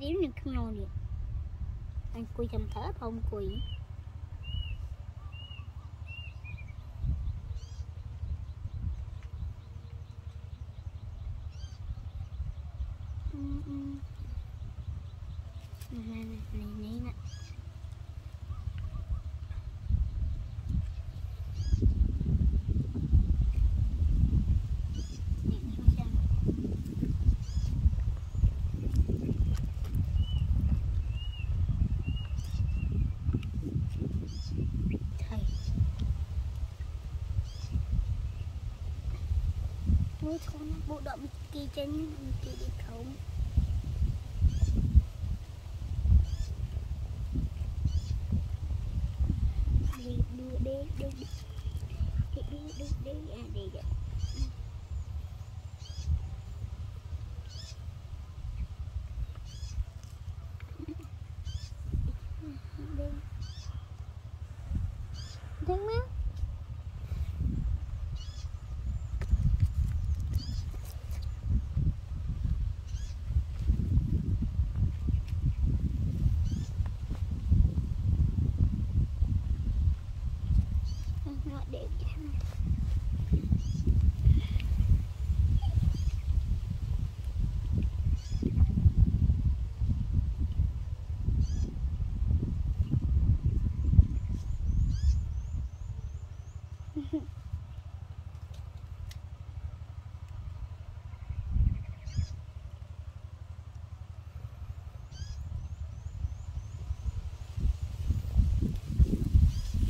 រៀមនៅក្នុងនេះអង្គុយចាំធ្វើផងអង្គុយអឺអឺនេះនេះនេះ nuôi động kỳ chân kỳ đi không đi đưa đi đưa đi đi đi đi à, đi đi đi đi nó để chăm Mm-hmm.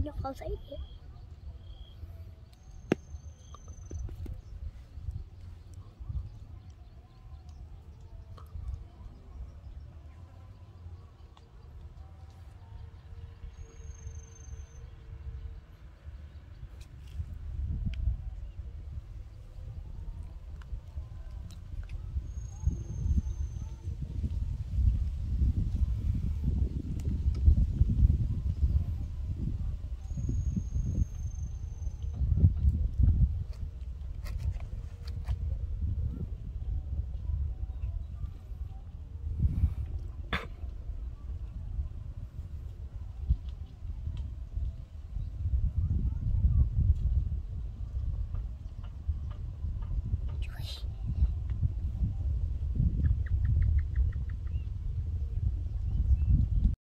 nyo ka sa inyo.